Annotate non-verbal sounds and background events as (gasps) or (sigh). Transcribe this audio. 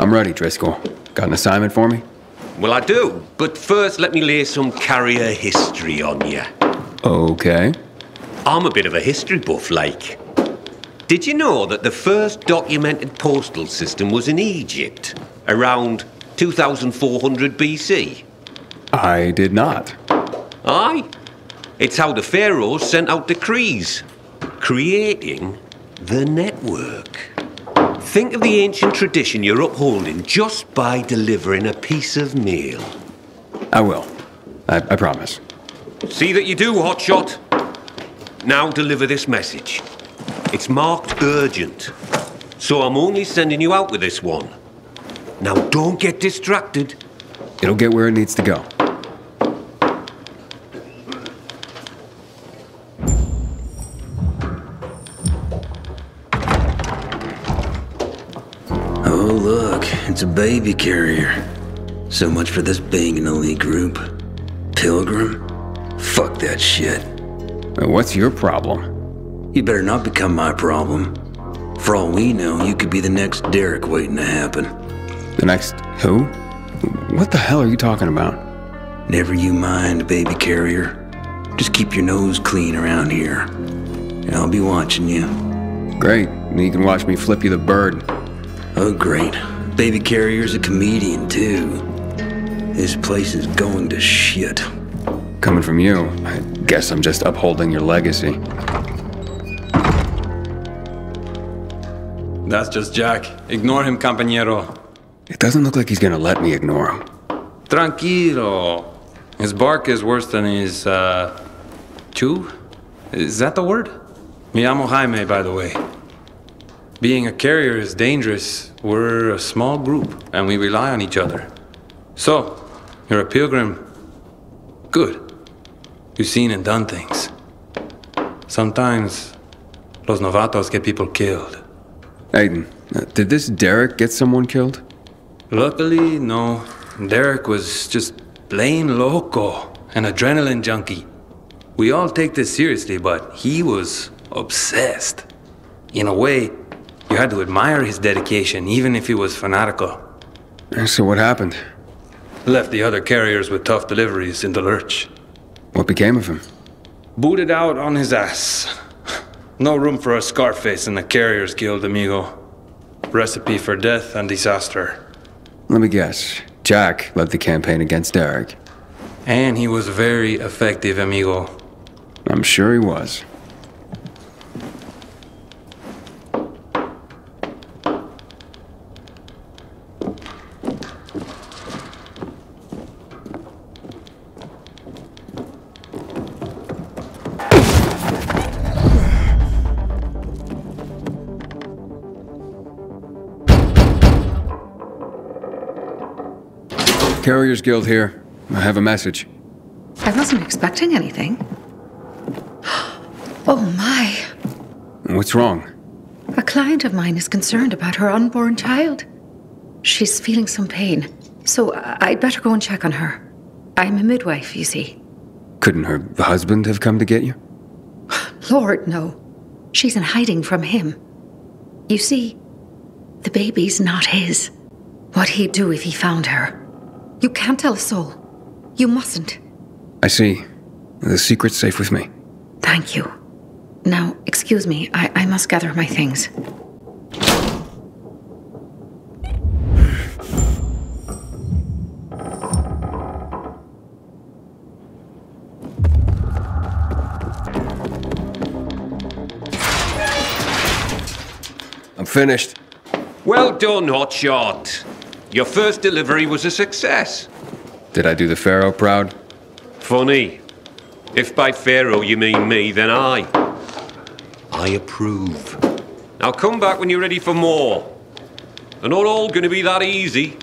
I'm ready, Driscoll. Got an assignment for me? Well, I do, but first let me lay some carrier history on you. Okay. I'm a bit of a history buff, like. Did you know that the first documented postal system was in Egypt, around 2400 BC? I did not. Aye. It's how the pharaohs sent out decrees, creating the network. Think of the ancient tradition you're upholding just by delivering a piece of mail. I will. I, I promise. See that you do, Hotshot. Now deliver this message. It's marked urgent, so I'm only sending you out with this one. Now don't get distracted. It'll get where it needs to go. Oh, look, it's a baby carrier. So much for this being an elite group. Pilgrim? Fuck that shit. What's your problem? You better not become my problem. For all we know, you could be the next Derek waiting to happen. The next who? What the hell are you talking about? Never you mind, baby carrier. Just keep your nose clean around here. And I'll be watching you. Great. And you can watch me flip you the bird. Oh, great. Baby carrier's a comedian, too. This place is going to shit. Coming from you, I guess I'm just upholding your legacy. That's just Jack. Ignore him, compañero. It doesn't look like he's gonna let me ignore him. Tranquilo. His bark is worse than his, uh, chew? Is that the word? Me llamo Jaime, by the way. Being a carrier is dangerous. We're a small group, and we rely on each other. So, you're a pilgrim. Good. You've seen and done things. Sometimes, los novatos get people killed. Aiden, uh, did this Derek get someone killed? Luckily, no. Derek was just plain loco, an adrenaline junkie. We all take this seriously, but he was obsessed. In a way, you had to admire his dedication, even if he was fanatical. So what happened? Left the other carriers with tough deliveries in the lurch. What became of him? Booted out on his ass. No room for a Scarface in the Carriers Guild, amigo. Recipe for death and disaster. Let me guess. Jack led the campaign against Derek. And he was very effective, amigo. I'm sure he was. Carriers Guild here. I have a message. I wasn't expecting anything. (gasps) Oh my. What's wrong? A client of mine is concerned about her unborn child. She's feeling some pain, so I'd better go and check on her. I'm a midwife, you see. Couldn't her husband have come to get you? (sighs) Lord, no. She's in hiding from him. You see, the baby's not his. What'd he'd do if he found her. You can't tell a soul. You mustn't. I see. The secret's safe with me. Thank you. Now, excuse me, I, I must gather my things. I'm finished. Well done, Hotshot. Your first delivery was a success. Did I do the Pharaoh proud? Funny. If by Pharaoh you mean me, then I. I approve. Now come back when you're ready for more. They're not all going to be that easy.